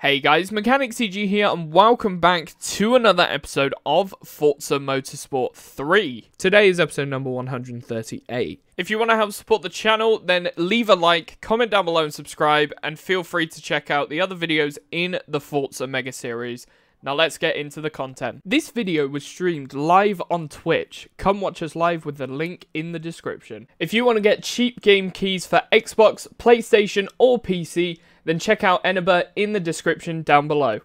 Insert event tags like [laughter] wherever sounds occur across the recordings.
Hey guys, Mechanic CG here, and welcome back to another episode of Forza Motorsport 3. Today is episode number 138. If you want to help support the channel, then leave a like, comment down below, and subscribe, and feel free to check out the other videos in the Forza Mega Series. Now let's get into the content. This video was streamed live on Twitch. Come watch us live with the link in the description. If you want to get cheap game keys for Xbox, PlayStation, or PC, then check out Eneba in the description down below.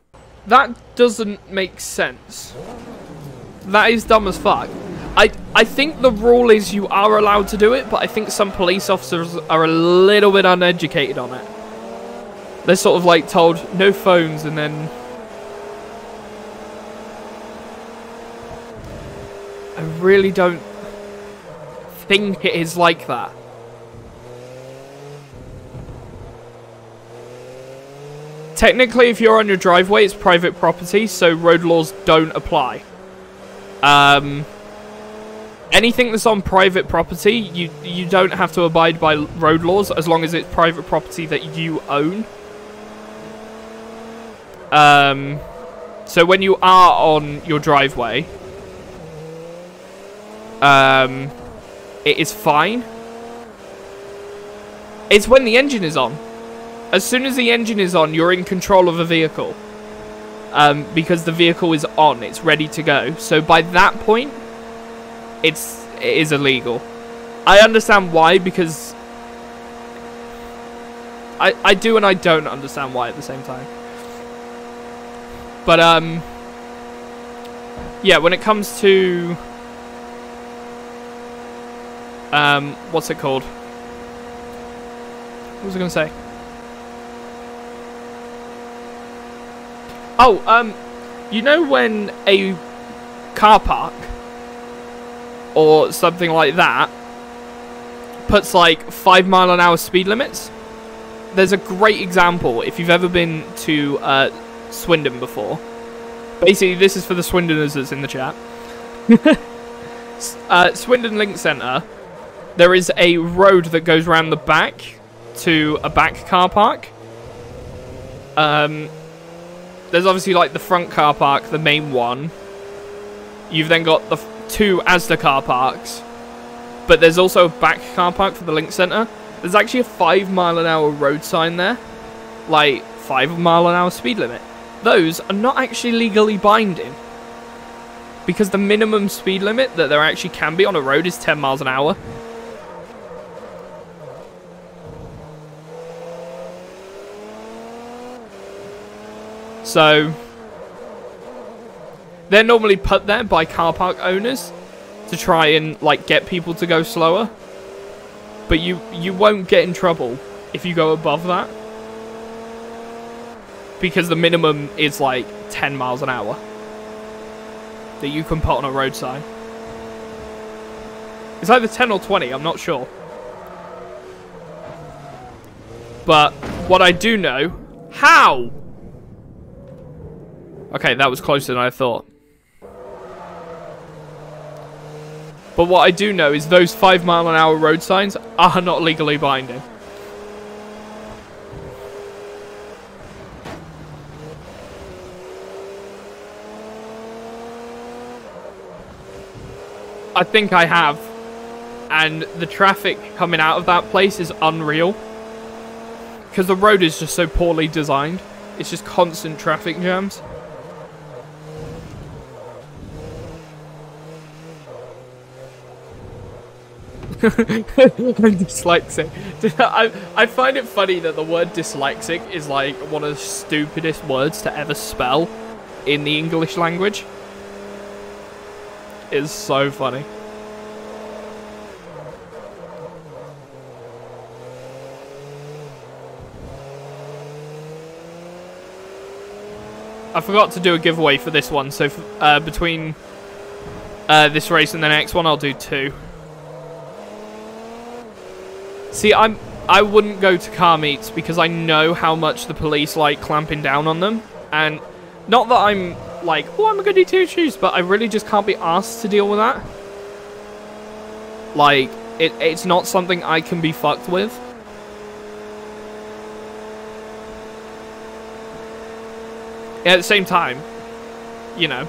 That doesn't make sense. That is dumb as fuck. I, I think the rule is you are allowed to do it, but I think some police officers are a little bit uneducated on it. They're sort of like told, no phones, and then... I really don't think it is like that. Technically, if you're on your driveway, it's private property, so road laws don't apply. Um, anything that's on private property, you you don't have to abide by road laws as long as it's private property that you own. Um, so when you are on your driveway, um, it is fine. It's when the engine is on. As soon as the engine is on, you're in control of a vehicle. Um, because the vehicle is on, it's ready to go. So by that point, it's it is illegal. I understand why because I I do and I don't understand why at the same time. But um yeah, when it comes to um what's it called? What was I to say? Oh, um, you know when a car park or something like that puts like five mile an hour speed limits? There's a great example if you've ever been to uh, Swindon before. Basically, this is for the Swindoners that's in the chat. [laughs] uh, Swindon Link Centre, there is a road that goes around the back to a back car park. Um, there's obviously like the front car park, the main one. You've then got the two Asda car parks. But there's also a back car park for the Link Centre. There's actually a 5 mile an hour road sign there. Like, 5 mile an hour speed limit. Those are not actually legally binding. Because the minimum speed limit that there actually can be on a road is 10 miles an hour. So, they're normally put there by car park owners to try and like get people to go slower. But you you won't get in trouble if you go above that. Because the minimum is like 10 miles an hour that you can put on a road sign. It's either 10 or 20, I'm not sure. But what I do know, how? Okay, that was closer than I thought. But what I do know is those 5 mile an hour road signs are not legally binding. I think I have. And the traffic coming out of that place is unreal. Because the road is just so poorly designed. It's just constant traffic jams. I'm [laughs] dyslexic. [laughs] I, I find it funny that the word dyslexic is like one of the stupidest words to ever spell in the English language. It's so funny. I forgot to do a giveaway for this one, so uh, between uh, this race and the next one, I'll do two. See, I'm I wouldn't go to car meets because I know how much the police like clamping down on them, and not that I'm like, oh, I'm a goody two shoes, but I really just can't be asked to deal with that. Like, it, it's not something I can be fucked with. at the same time, you know.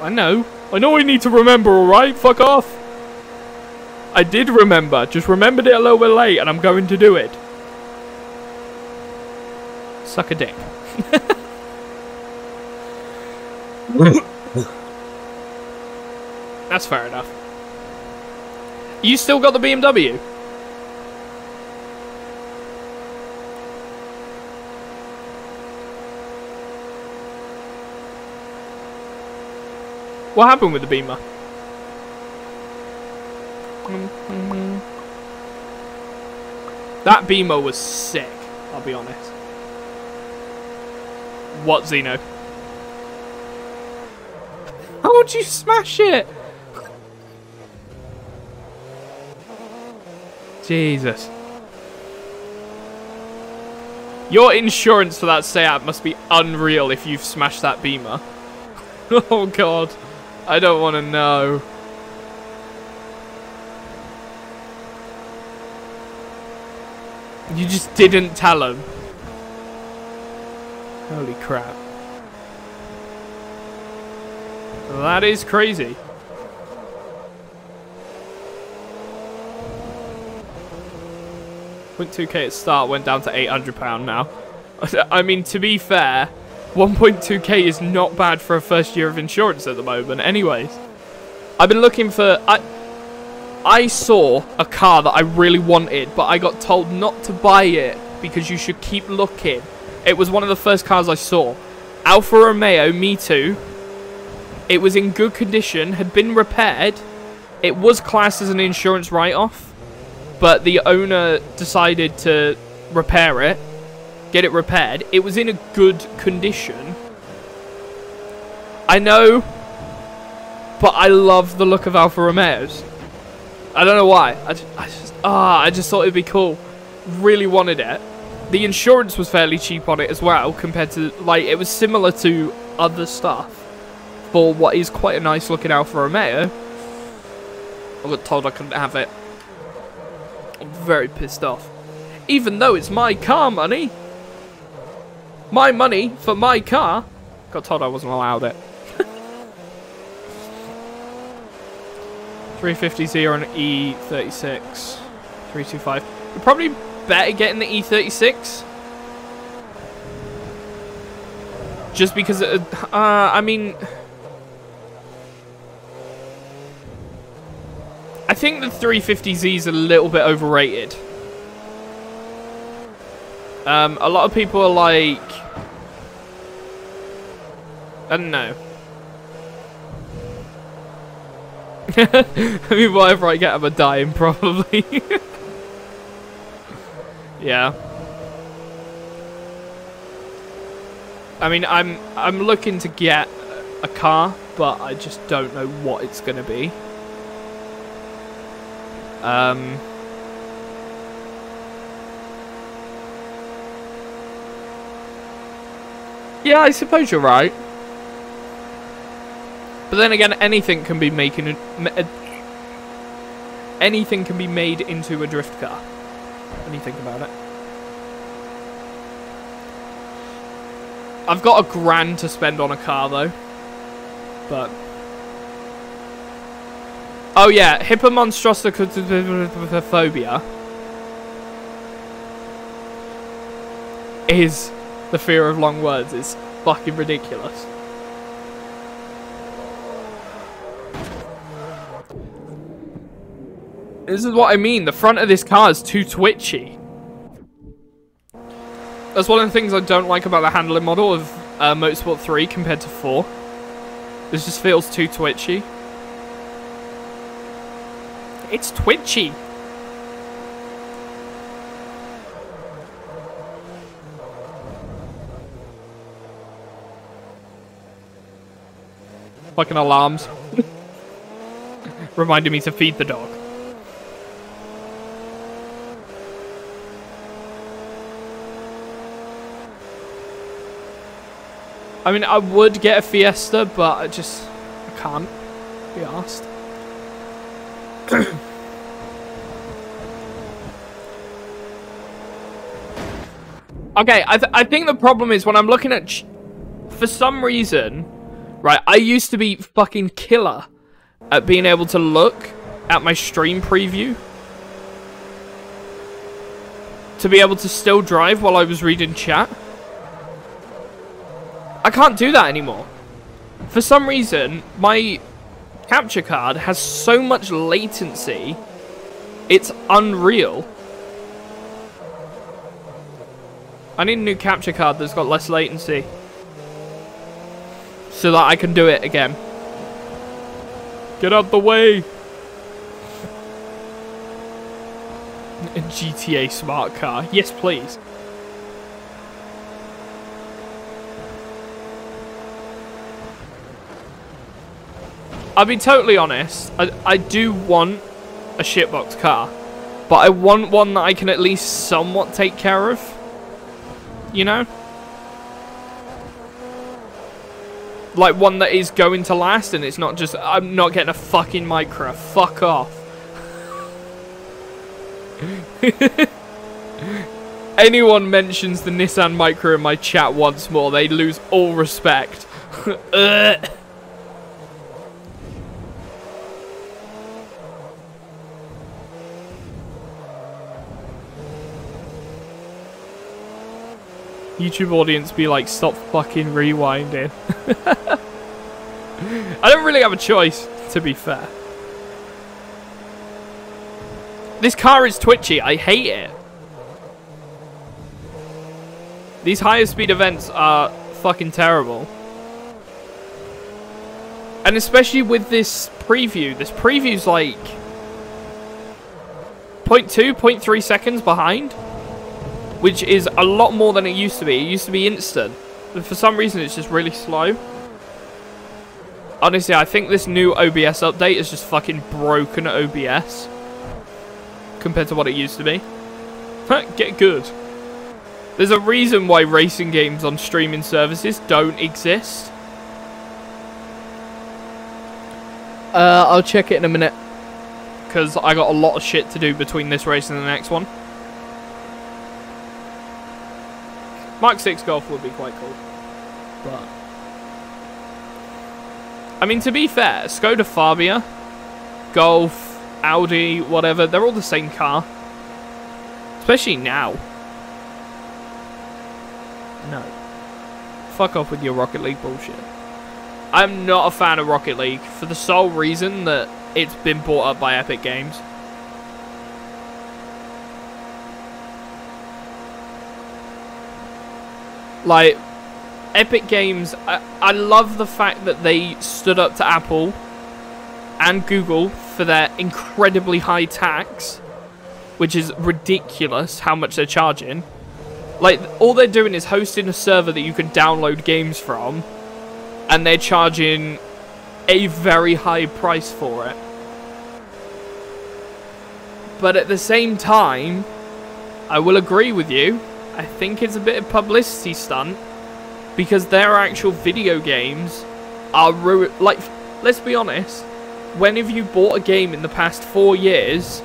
I know. I know I need to remember, alright? Fuck off. I did remember. Just remembered it a little bit late, and I'm going to do it. Suck a dick. [laughs] That's fair enough. You still got the BMW? What happened with the Beamer? Mm-hmm. That Beamer was sick, I'll be honest. What, Xeno? How would you smash it? Jesus. Your insurance for that Seat must be unreal if you've smashed that Beamer. [laughs] oh god. I don't want to know. You just didn't tell him. Holy crap. That is crazy. Point two K at start went down to £800 now. [laughs] I mean, to be fair, 1.2k is not bad for a first year of insurance at the moment. Anyways, I've been looking for... I, I saw a car that I really wanted, but I got told not to buy it because you should keep looking. It was one of the first cars I saw. Alfa Romeo MiTo. It was in good condition, had been repaired. It was classed as an insurance write-off, but the owner decided to repair it get it repaired. It was in a good condition. I know, but I love the look of Alfa Romeos. I don't know why. I just, I just, ah, I just thought it'd be cool. Really wanted it. The insurance was fairly cheap on it as well, compared to, like, it was similar to other stuff for what is quite a nice looking Alfa Romeo. I got told I couldn't have it. I'm very pissed off. Even though it's my car money. My money for my car. Got told I wasn't allowed it. 350Z or an E36. 325. You're probably better getting the E36. Just because, it, uh, I mean... I think the 350Z is a little bit overrated. Um, a lot of people are like... I don't know. [laughs] I mean, whatever I get, I'm a dying, probably. [laughs] yeah. I mean, I'm I'm looking to get a car, but I just don't know what it's going to be. Um... Yeah, I suppose you're right. But then again, anything can be making a, anything can be made into a drift car. When you think about it. I've got a grand to spend on a car though. But Oh yeah, phobia is the fear of long words is fucking ridiculous. This is what I mean. The front of this car is too twitchy. That's one of the things I don't like about the handling model of uh, Motorsport 3 compared to 4. This just feels too twitchy. It's twitchy. Fucking alarms. [laughs] Reminding me to feed the dog. I mean, I would get a Fiesta, but I just I can't be asked. [coughs] Okay, I, th I think the problem is when I'm looking at... for some reason, right, I used to be fucking killer at being able to look at my stream preview. To be able to still drive while I was reading chat. I can't do that anymore. For some reason, my capture card has so much latency, it's unreal. I need a new capture card that's got less latency. So that I can do it again. Get out the way! [laughs] a GTA smart car. Yes, please. I'll be totally honest. I, I do want a shitbox car. But I want one that I can at least somewhat take care of. You know? Like one that is going to last and it's not just, I'm not getting a fucking Micra. Fuck off. [laughs] Anyone mentions the Nissan Micra in my chat once more, they lose all respect. [laughs] YouTube audience be like, stop fucking rewinding. [laughs] I don't really have a choice, to be fair. This car is twitchy. I hate it. These higher speed events are fucking terrible. And especially with this preview. This preview's like 0.2, 0.3 seconds behind. Which is a lot more than it used to be. It used to be instant. But for some reason, it's just really slow. Honestly, I think this new OBS update is just fucking broken OBS. Compared to what it used to be. [laughs] Get good. There's a reason why racing games on streaming services don't exist. Uh, I'll check it in a minute. Because I got a lot of shit to do between this race and the next one. Mark 6 Golf would be quite cool. But... I mean, to be fair, Skoda Fabia, Golf, Audi, whatever, they're all the same car. Especially now. No. Fuck off with your Rocket League bullshit. I'm not a fan of Rocket League for the sole reason that it's been bought up by Epic Games. Like, Epic Games, I, I love the fact that they stood up to Apple and Google for their incredibly high tax, which is ridiculous how much they're charging. Like, all they're doing is hosting a server that you can download games from, and they're charging a very high price for it. But at the same time, I will agree with you, I think it's a bit of publicity stunt because their actual video games are ruined. Like, let's be honest, when have you bought a game in the past four years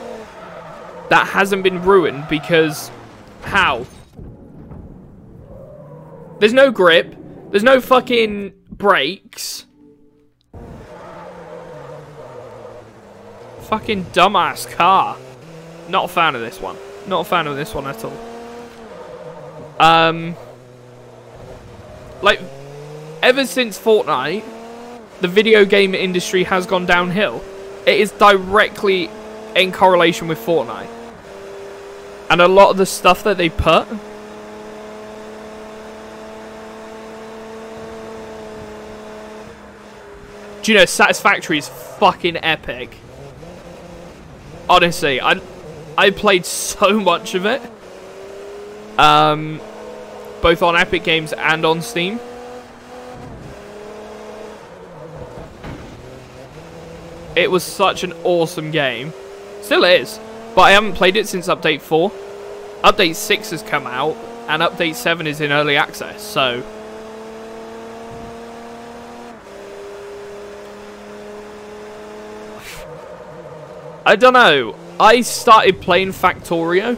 that hasn't been ruined because how? There's no grip. There's no fucking brakes. Fucking dumbass car. Not a fan of this one. Not a fan of this one at all. Um, like, ever since Fortnite, the video game industry has gone downhill. It is directly in correlation with Fortnite. And a lot of the stuff that they put Do you know Satisfactory is fucking epic? Honestly, I I played so much of it. Um both on Epic Games and on Steam. It was such an awesome game. Still is. But I haven't played it since Update 4. Update 6 has come out, and Update 7 is in early access, so... I don't know. I started playing Factorio.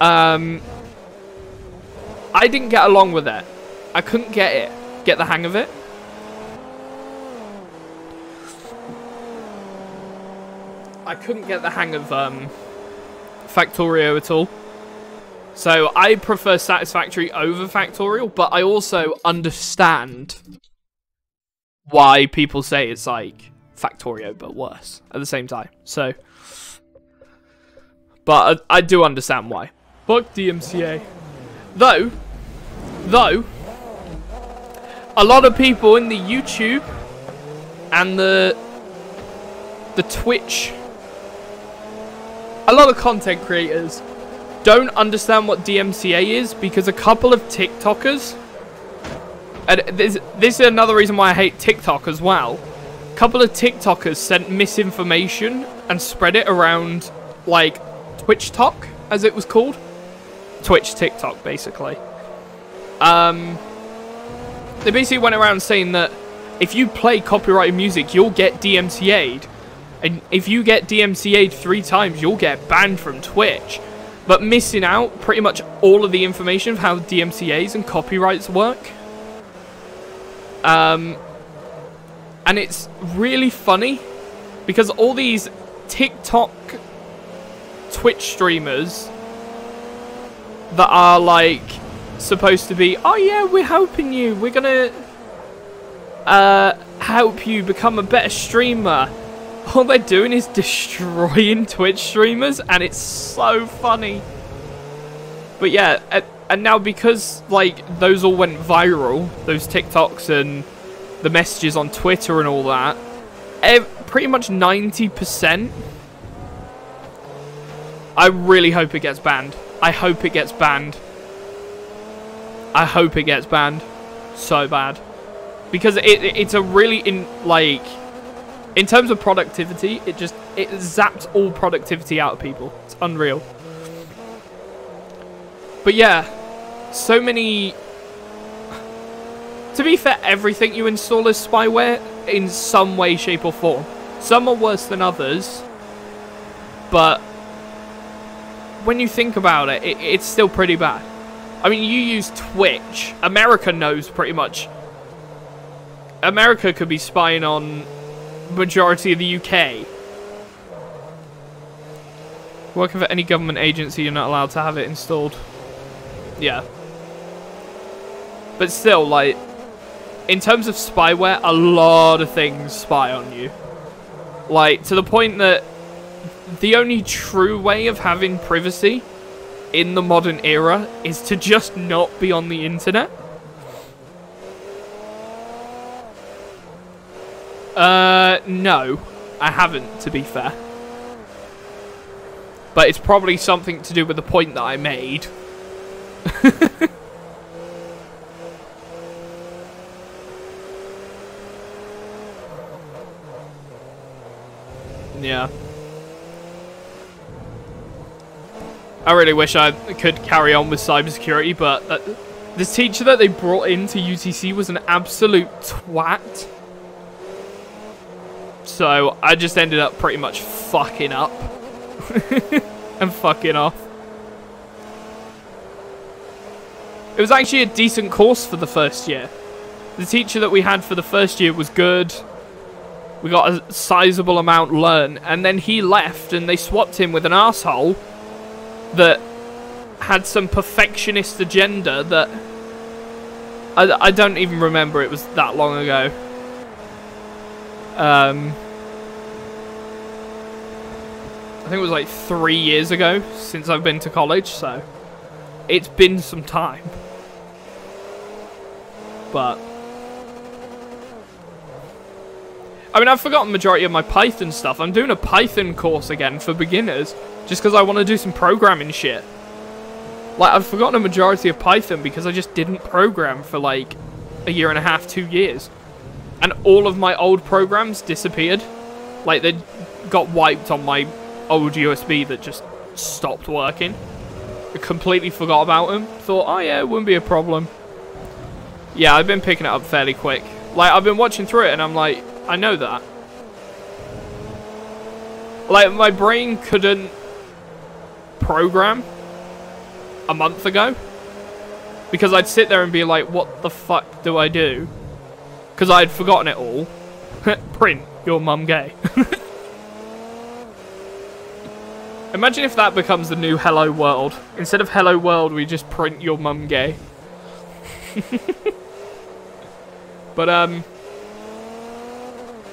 Um, I didn't get along with it. I couldn't get it, get the hang of it. I couldn't get the hang of um, Factorio at all. So I prefer Satisfactory over Factorio, but I also understand why people say it's like Factorio but worse at the same time. So, but I, I do understand why. Fuck DMCA. Though, though, a lot of people in the YouTube and the the Twitch, a lot of content creators don't understand what DMCA is because a couple of TikTokers, and this, this is another reason why I hate TikTok as well. A couple of TikTokers sent misinformation and spread it around, like, Twitch Talk, as it was called. Twitch TikTok, basically. Um, they basically went around saying that if you play copyrighted music, you'll get DMCA'd. And if you get DMCA'd three times, you'll get banned from Twitch. But missing out pretty much all of the information of how DMCAs and copyrights work. Um, and it's really funny because all these TikTok Twitch streamers that are like supposed to be, oh yeah, we're helping you. We're gonna uh, help you become a better streamer. [laughs] All they're doing is destroying [laughs] Twitch streamers, and it's so funny. But yeah, and now because like those all went viral, those TikToks and the messages on Twitter and all that, pretty much 90%. I really hope it gets banned. I hope it gets banned. I hope it gets banned so bad. Because it, it's a really in like in terms of productivity it just it zaps all productivity out of people. It's unreal. But yeah so many to be fair everything you install is spyware in some way shape or form. Some are worse than others but when you think about it, it it's still pretty bad I mean, you use Twitch. America knows pretty much. America could be spying on majority of the UK. Working for any government agency, you're not allowed to have it installed. Yeah. But still, like, in terms of spyware, a lot of things spy on you. Like, to the point that the only true way of having privacy in the modern era is to just not be on the internet. Uh, no. I haven't, to be fair. But it's probably something to do with the point that I made. [laughs] yeah. I really wish I could carry on with cybersecurity, but uh, this teacher that they brought into UTC was an absolute twat. So I just ended up pretty much fucking up. [laughs] and fucking off. It was actually a decent course for the first year. The teacher that we had for the first year was good. We got a sizable amount learned. And then he left and they swapped him with an asshole that had some perfectionist agenda that I, I don't even remember it was that long ago. Um, I think it was like three years ago since I've been to college, so it's been some time. But I mean, I've forgotten the majority of my Python stuff. I'm doing a Python course again for beginners. Just because I want to do some programming shit. Like, I've forgotten a majority of Python because I just didn't program for, like, a year and a half, two years. And all of my old programs disappeared. Like, they got wiped on my old USB that just stopped working. I completely forgot about them. Thought, oh yeah, it wouldn't be a problem. Yeah, I've been picking it up fairly quick. Like, I've been watching through it and I'm like, I know that. Like, my brain couldn't program a month ago. Because I'd sit there and be like, what the fuck do I do? Because I'd forgotten it all. [laughs] Print, your mum gay. [laughs] Imagine if that becomes the new Hello World. Instead of Hello World, we just print your mum gay. [laughs] but, um...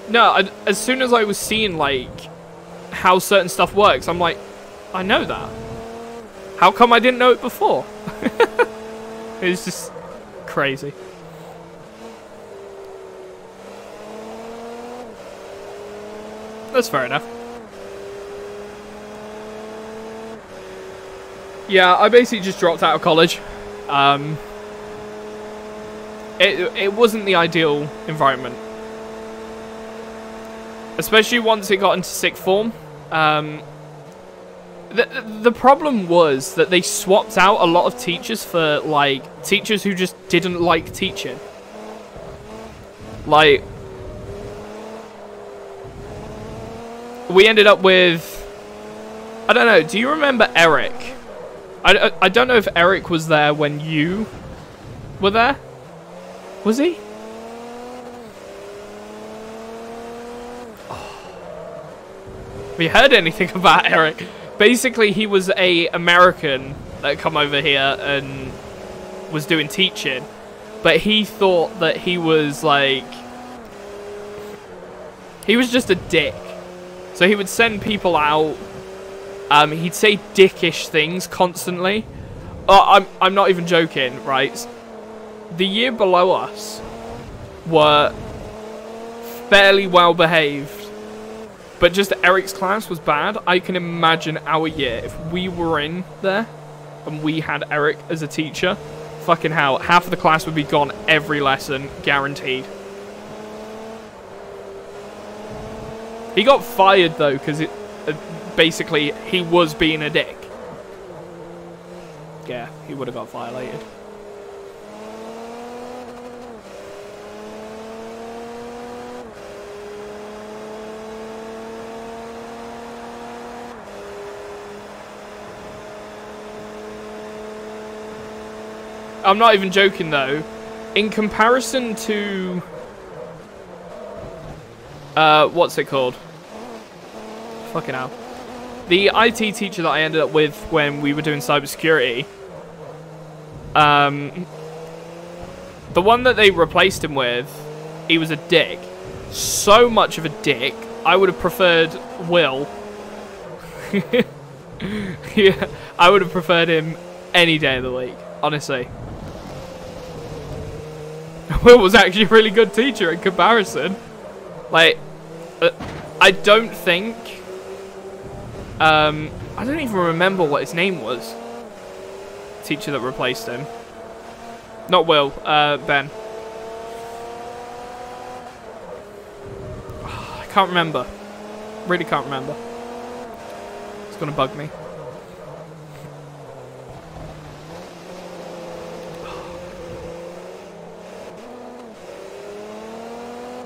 No, I, as soon as I was seeing, like, how certain stuff works, I'm like, I know that. How come I didn't know it before? [laughs] it's just crazy. That's fair enough. Yeah, I basically just dropped out of college. Um, it, it wasn't the ideal environment. Especially once it got into sixth form. Um, the, the problem was that they swapped out a lot of teachers for, like, teachers who just didn't like teaching. Like, we ended up with, I don't know, do you remember Eric? I, I don't know if Eric was there when you were there. Was he? [sighs] Have you heard anything [laughs] about Eric? Basically, he was a American that come over here and was doing teaching, but he thought that he was like he was just a dick. So he would send people out um, he'd say dickish things constantly. Uh, I'm, I'm not even joking, right? The year below us were fairly well behaved. But just Eric's class was bad. I can imagine our year, if we were in there and we had Eric as a teacher, fucking hell, half of the class would be gone every lesson, guaranteed. He got fired though, because it uh, basically he was being a dick. Yeah, he would have got violated. I'm not even joking though. In comparison to... Uh, what's it called? Fucking hell. The IT teacher that I ended up with when we were doing cybersecurity, um, the one that they replaced him with, he was a dick. So much of a dick, I would have preferred Will. [laughs] yeah, I would have preferred him any day of the week, honestly. Will was actually a really good teacher in comparison. Like, uh, I don't think um, I don't even remember what his name was. Teacher that replaced him. Not Will, uh, Ben. Oh, [sighs] I can't remember. Really can't remember. It's gonna bug me.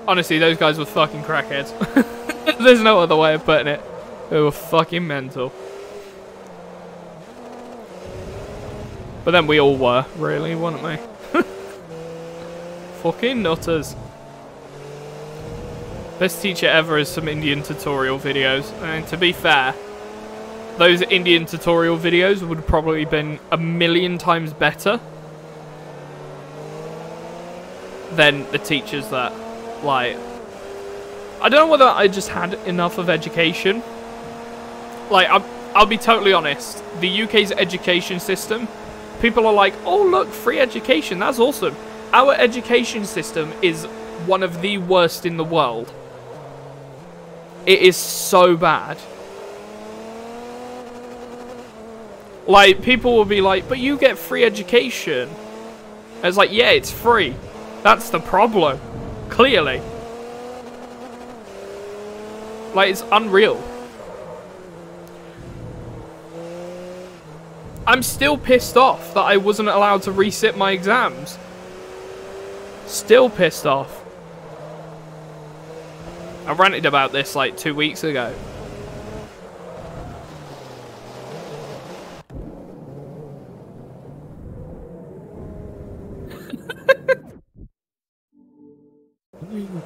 Honestly, those guys were fucking crackheads. [laughs] There's no other way of putting it. They were fucking mental. But then we all were, really, weren't we? [laughs] fucking nutters. Best teacher ever is some Indian tutorial videos. And to be fair, those Indian tutorial videos would have probably been a million times better than the teachers that, like... I don't know whether I just had enough of education like, I'll, I'll be totally honest. The UK's education system, people are like, oh, look, free education. That's awesome. Our education system is one of the worst in the world. It is so bad. Like, people will be like, but you get free education. It's like, yeah, it's free. That's the problem. Clearly. Like, it's unreal. I'm still pissed off that I wasn't allowed to resit my exams. Still pissed off. I ranted about this like two weeks ago.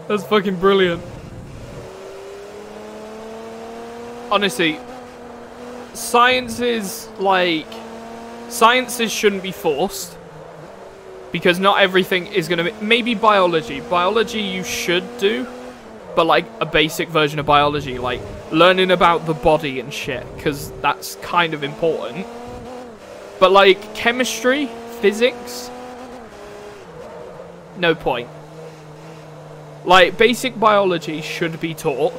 That's fucking brilliant. Honestly, science is like... Sciences shouldn't be forced. Because not everything is going to be... Maybe biology. Biology you should do. But like a basic version of biology. Like learning about the body and shit. Because that's kind of important. But like chemistry, physics... No point. Like, basic biology should be taught.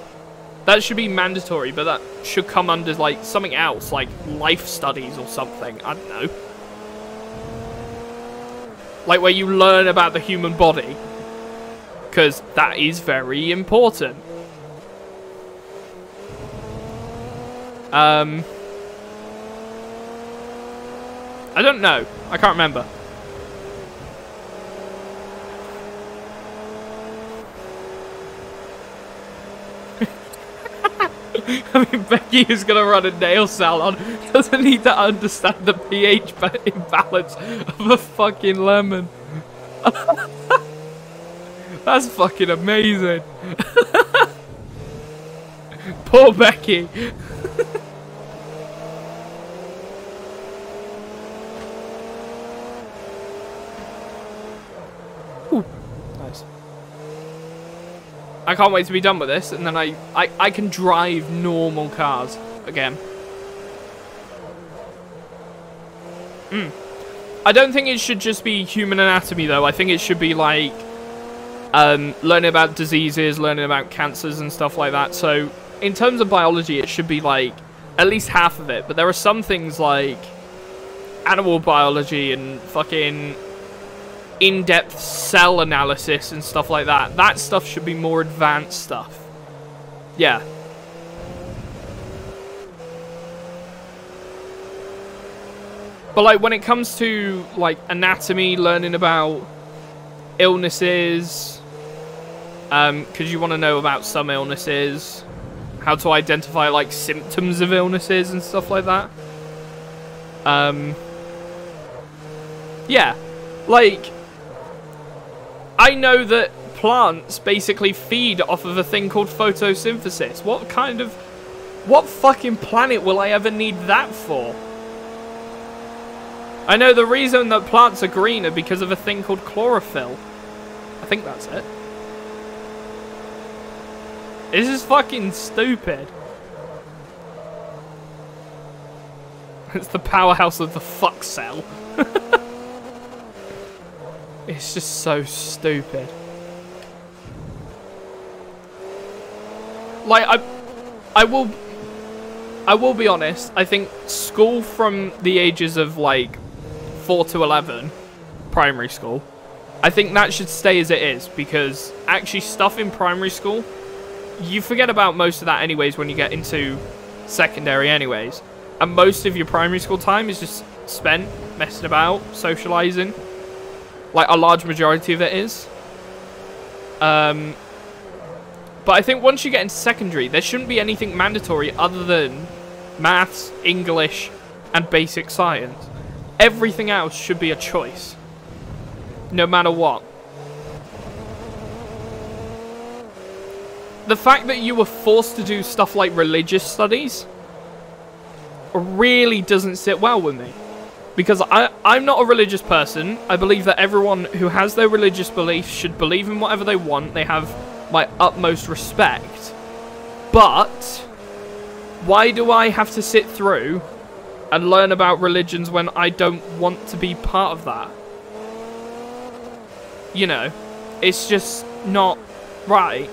That should be mandatory, but that should come under, like, something else, like life studies or something. I don't know. Like, where you learn about the human body. Because that is very important. Um... I don't know. I can't remember. I mean, Becky is going to run a nail salon [laughs] doesn't need to understand the pH imbalance of a fucking lemon. [laughs] That's fucking amazing. [laughs] Poor Becky. I can't wait to be done with this, and then I, I, I can drive normal cars again. Hmm. I don't think it should just be human anatomy, though. I think it should be, like, um, learning about diseases, learning about cancers and stuff like that. So, in terms of biology, it should be, like, at least half of it. But there are some things, like, animal biology and fucking in-depth cell analysis and stuff like that. That stuff should be more advanced stuff. Yeah. But like when it comes to like anatomy, learning about illnesses, um, because you want to know about some illnesses, how to identify like symptoms of illnesses and stuff like that. Um, yeah, like I know that plants basically feed off of a thing called photosynthesis. What kind of... What fucking planet will I ever need that for? I know the reason that plants are green are because of a thing called chlorophyll. I think that's it. This is fucking stupid. [laughs] It's the powerhouse of the fuck cell. [laughs] It's just so stupid. Like, I, I will, I will be honest, I think school from the ages of, like, 4 to 11, primary school, I think that should stay as it is, because actually stuff in primary school, you forget about most of that anyways when you get into secondary anyways. And most of your primary school time is just spent messing about, socializing. Like, a large majority of it is. Um, but I think once you get into secondary, there shouldn't be anything mandatory other than maths, English, and basic science. Everything else should be a choice. No matter what. The fact that you were forced to do stuff like religious studies really doesn't sit well with me. Because I, I'm not a religious person. I believe that everyone who has their religious beliefs should believe in whatever they want. They have my utmost respect. But, why do I have to sit through and learn about religions when I don't want to be part of that? You know, it's just not right.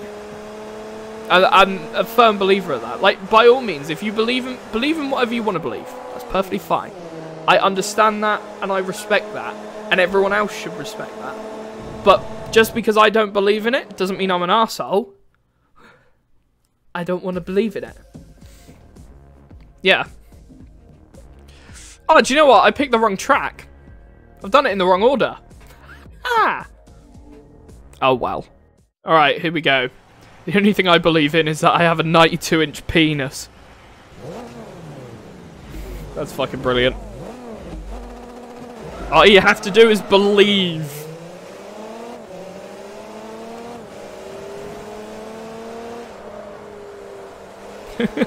I, am a firm believer of that. Like, by all means, if you believe in believe in whatever you want to believe, that's perfectly fine. I understand that and I respect that. And everyone else should respect that. But just because I don't believe in it doesn't mean I'm an asshole. I don't want to believe in it. Yeah. Oh, do you know what? I picked the wrong track. I've done it in the wrong order. Ah. Oh, well. Alright, here we go. The only thing I believe in is that I have a 92 inch penis. That's fucking brilliant. All you have to do is believe. [laughs]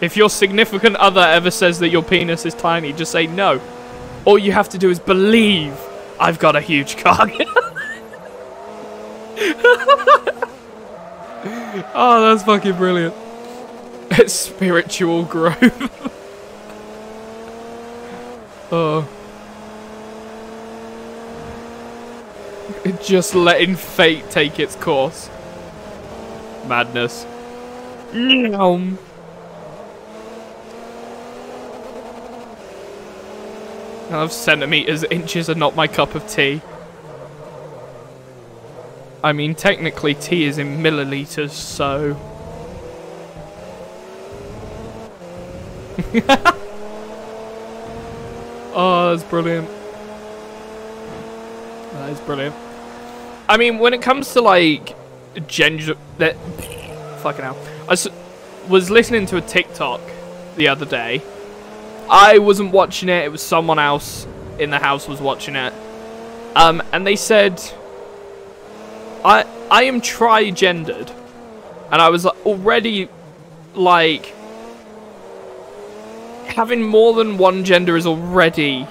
if your significant other ever says that your penis is tiny, just say no. All you have to do is believe I've got a huge [laughs] cock. [laughs] oh, that's fucking brilliant. It's spiritual growth oh. Just letting fate take its course. Madness. Of centimeters, inches are not my cup of tea. I mean, technically tea is in milliliters, so... [laughs] oh, that's brilliant. That is brilliant. I mean, when it comes to, like, gender... That, fucking hell. I was listening to a TikTok the other day. I wasn't watching it. It was someone else in the house was watching it. Um, and they said... I I am tri-gendered. And I was already, like... Having more than one gender is already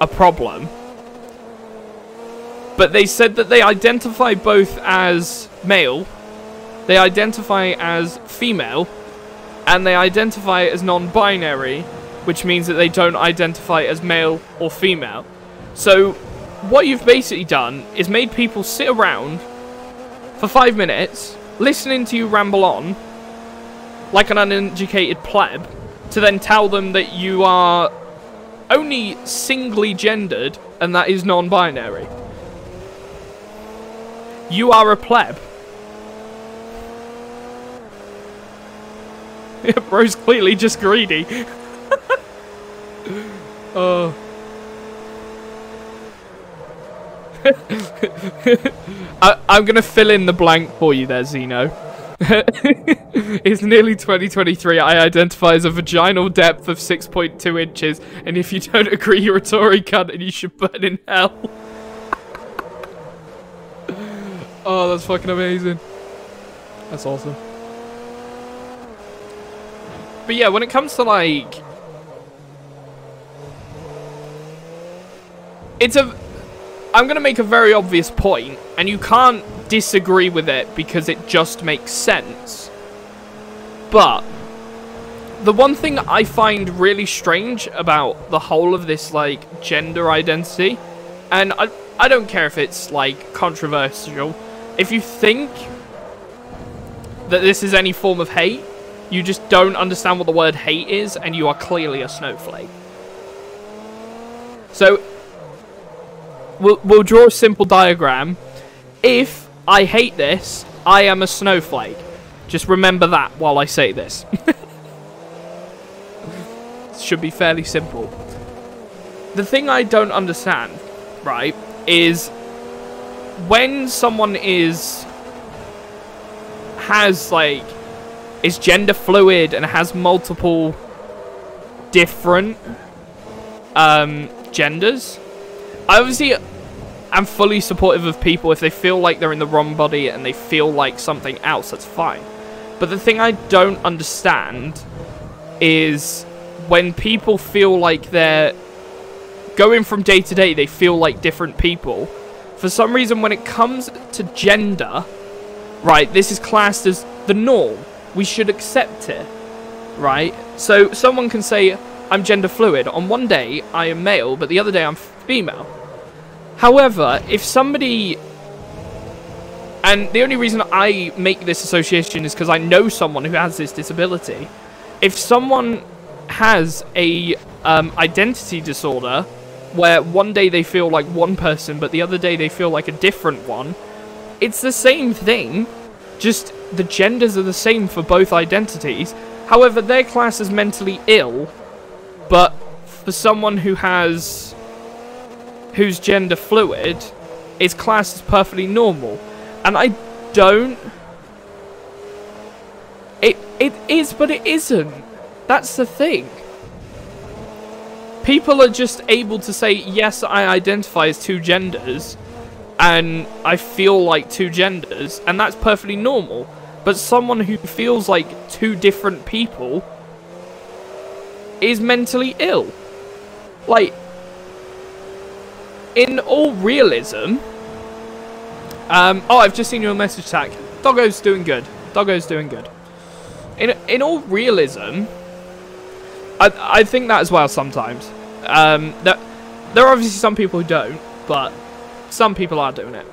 a problem. But they said that they identify both as male, they identify as female, and they identify as non-binary, which means that they don't identify as male or female. So, what you've basically done is made people sit around for five minutes, listening to you ramble on, like an uneducated pleb, to then tell them that you are only singly gendered, and that is non-binary. You are a pleb. [laughs] Bro's clearly just greedy. [laughs] oh. [laughs] I, am going to fill in the blank for you there, Zeno. [laughs] it's nearly 2023. I identify as a vaginal depth of 6.2 inches, and if you don't agree, you're a Tory cunt and you should burn in hell. [laughs] oh, that's fucking amazing. That's awesome. But yeah, when it comes to like... It's a... I'm to make a very obvious point, and you can't disagree with it because it just makes sense. But the one thing I find really strange about the whole of this like gender identity, and I I don't care if it's like controversial, if you think that this is any form of hate, you just don't understand what the word hate is, and you are clearly a snowflake. So, we'll, we'll draw a simple diagram. If I hate this, I am a snowflake. Just remember that while I say this. [laughs] should be fairly simple. The thing I don't understand, right, is when someone is has like is gender fluid and has multiple different um, genders. I obviously am fully supportive of people if they feel like they're in the wrong body and they feel like something else, that's fine. But the thing I don't understand is when people feel like they're going from day to day, they feel like different people. For some reason, when it comes to gender, right, this is classed as the norm we should accept it, right? So someone can say, I'm gender fluid. On one day, I am male, but the other day, I'm female. However, if somebody... And the only reason I make this association is because I know someone who has this disability. If someone has a um, identity disorder where one day they feel like one person, but the other day they feel like a different one, it's the same thing, just the genders are the same for both identities. However, their class is mentally ill, but for someone who has who's gender fluid, is classed as perfectly normal. And I don't it it is, but it isn't. That's the thing. People are just able to say, yes, I identify as two genders, and I feel like two genders, and that's perfectly normal. But someone who feels like two different people is mentally ill. Like, in all realism, um, oh, I've just seen your message tag. Doggo's doing good. Doggo's doing good. In in all realism, I I think that as well sometimes. Um, there, there are obviously some people who don't, but some people are doing it.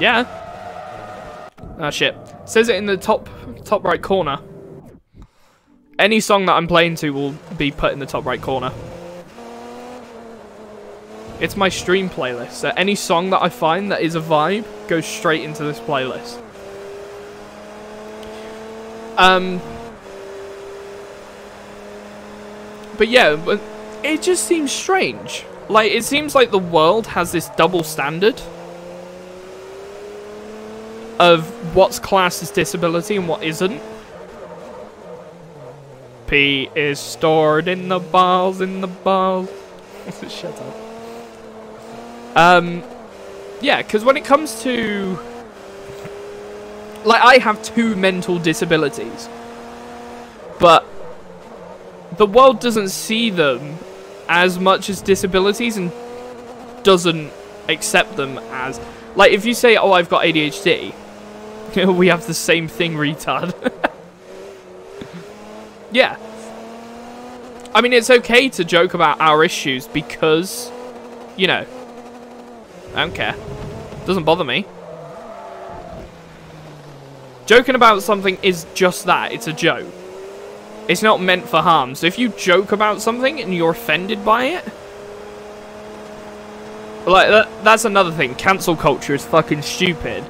Yeah. Ah, shit. says it in the top top right corner. Any song that I'm playing to will be put in the top right corner. It's my stream playlist, so any song that I find that is a vibe goes straight into this playlist. Um, but yeah, it just seems strange. Like, it seems like the world has this double standard of what's classed as disability and what isn't. Is stored in the balls, in the balls. [laughs] Shut up. Um, yeah, because when it comes to... Like, I have two mental disabilities. But the world doesn't see them as much as disabilities and doesn't accept them as... Like, if you say, oh, I've got ADHD, [laughs] we have the same thing, retard. [laughs] yeah. I mean, it's okay to joke about our issues because, you know, I don't care. Doesn't bother me. Joking about something is just that. It's a joke. It's not meant for harm. So if you joke about something and you're offended by it... Like, that, that's another thing. Cancel culture is fucking stupid.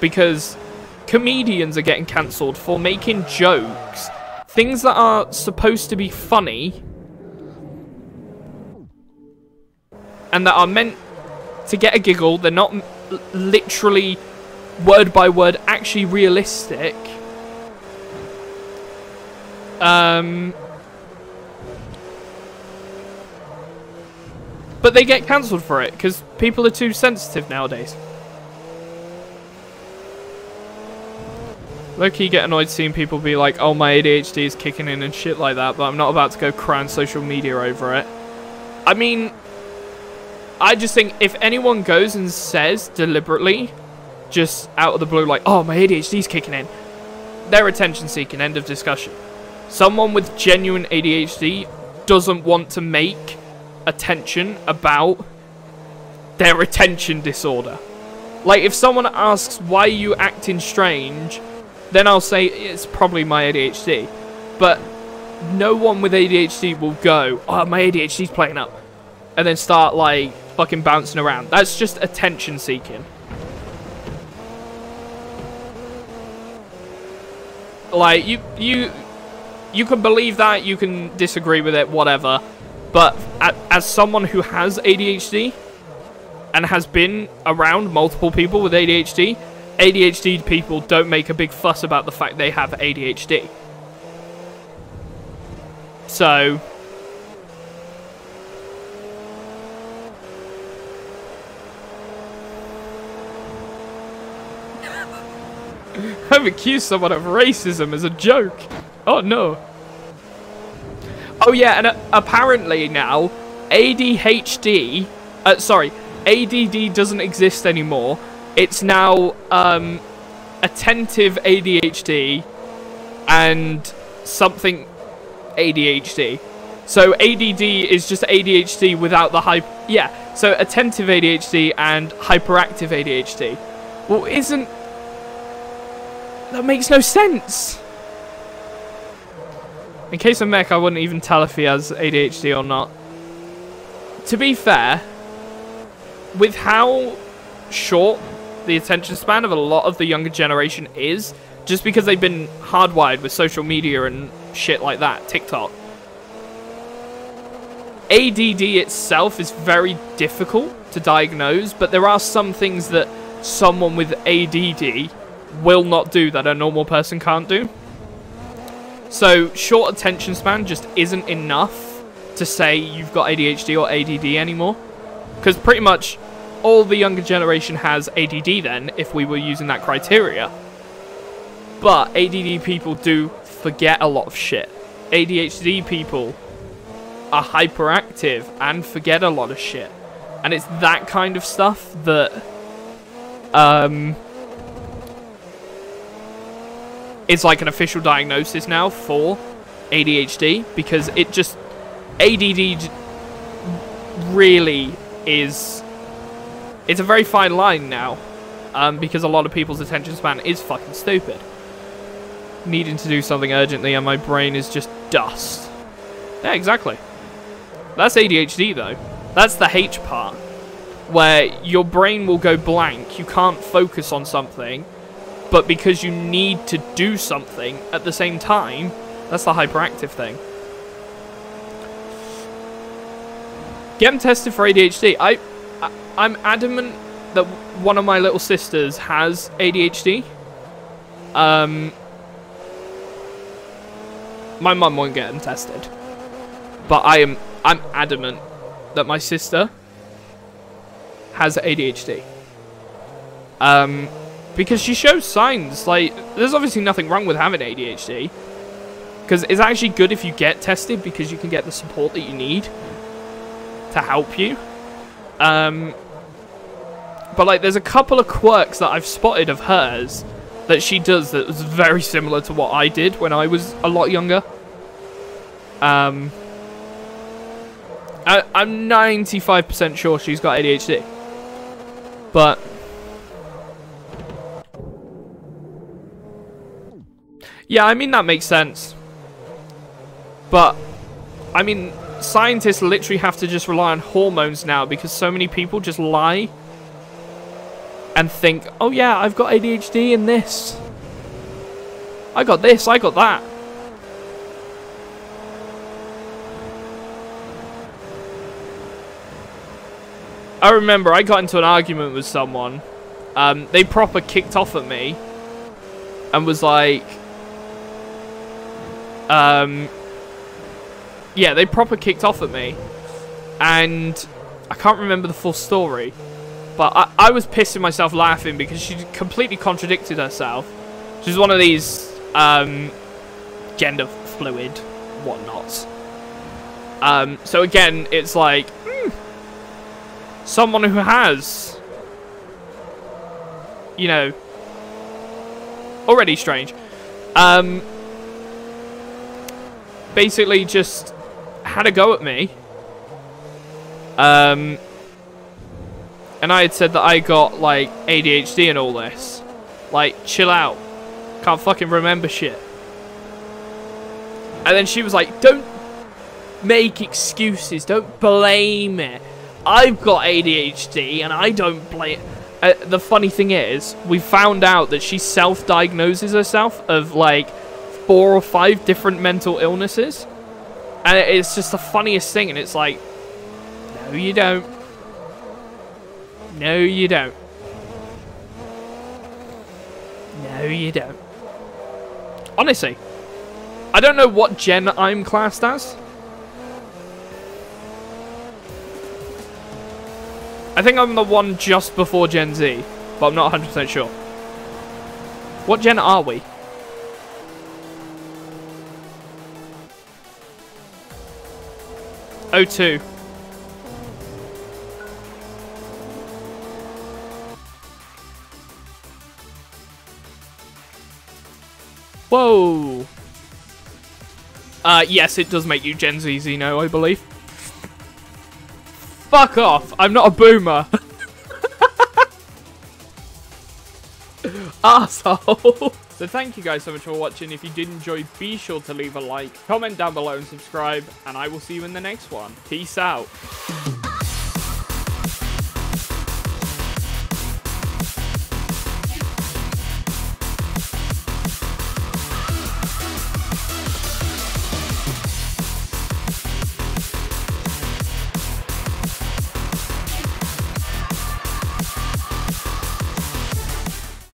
Because comedians are getting cancelled for making jokes. Things that are supposed to be funny. And that are meant to get a giggle. They're not literally word by word actually realistic. Um, but they get cancelled for it because people are too sensitive nowadays. Low-key get annoyed seeing people be like, oh, my ADHD is kicking in and shit like that, but I'm not about to go cry on social media over it. I mean, I just think if anyone goes and says deliberately, just out of the blue, like, oh, my ADHD's kicking in, they're attention seeking, end of discussion. Someone with genuine ADHD doesn't want to make attention about their attention disorder. Like, if someone asks, why are you acting strange, then I'll say, it's probably my ADHD. But no one with ADHD will go, oh, my ADHD's playing up. And then start, like, fucking bouncing around. That's just attention seeking. Like, you, you, you can believe that, you can disagree with it, whatever. But as someone who has ADHD and has been around multiple people with ADHD, ADHD people don't make a big fuss about the fact they have ADHD. So, [laughs] I've accused someone of racism as a joke. Oh no. Oh yeah, and uh, apparently now, ADHD, uh, sorry, ADD doesn't exist anymore. It's now um, attentive ADHD and something ADHD. So ADD is just ADHD without the hype. Yeah, so attentive ADHD and hyperactive ADHD. Well, isn't that makes no sense. In case of Mech, I wouldn't even tell if he has ADHD or not. To be fair, with how short the attention span of a lot of the younger generation is, just because they've been hardwired with social media and shit like that, TikTok. ADD itself is very difficult to diagnose, but there are some things that someone with ADD will not do that a normal person can't do. So short attention span just isn't enough to say you've got ADHD or ADD anymore. Because pretty much all the younger generation has ADD then, if we were using that criteria. But ADD people do forget a lot of shit. ADHD people are hyperactive and forget a lot of shit. And it's that kind of stuff that um is like an official diagnosis now for ADHD because it just ADD really is it's a very fine line now um, because a lot of people's attention span is fucking stupid. Needing to do something urgently and my brain is just dust. Yeah exactly. That's ADHD though. That's the H part where your brain will go blank. You can't focus on something but because you need to do something at the same time that's the hyperactive thing. Get them tested for ADHD. I, I'm adamant that one of my little sisters has ADHD. Um, my mum won't get them tested, but I am I'm adamant that my sister has ADHD. Um, because she shows signs like there's obviously nothing wrong with having ADHD. Because it's actually good if you get tested because you can get the support that you need to help you. Um, but like, there's a couple of quirks that I've spotted of hers that she does that was very similar to what I did when I was a lot younger. Um, I, I'm 95% sure she's got ADHD. But... Yeah, I mean, that makes sense. But, I mean, scientists literally have to just rely on hormones now because so many people just lie and think, oh yeah, I've got ADHD in this. I got this, I got that. I remember I got into an argument with someone. Um, they proper kicked off at me and was like, um, yeah, they proper kicked off at me. And I can't remember the full story. But I, I was pissing myself laughing because she completely contradicted herself. She's one of these um, gender fluid whatnots. Um, so again, it's like, hmm, someone who has, you know, already strange. Um, basically just had a go at me. Um, and I had said that I got, like, ADHD and all this. Like, chill out. Can't fucking remember shit. And then she was like, don't make excuses. Don't blame it. I've got ADHD and I don't blame... Uh, the funny thing is, we found out that she self-diagnoses herself of, like, four or five different mental illnesses. And it's just the funniest thing, and it's like, no, you don't. No, you don't. No, you don't. Honestly, I don't know what gen I'm classed as. I think I'm the one just before Gen Z, but I'm not 100% sure. What gen are we? 02. Whoa. Uh, yes, it does make you Gen Z Xeno, I believe. Fuck off. I'm not a boomer. [laughs] Asshole. So thank you guys so much for watching. If you did enjoy, be sure to leave a like, comment down below and subscribe. And I will see you in the next one. Peace out.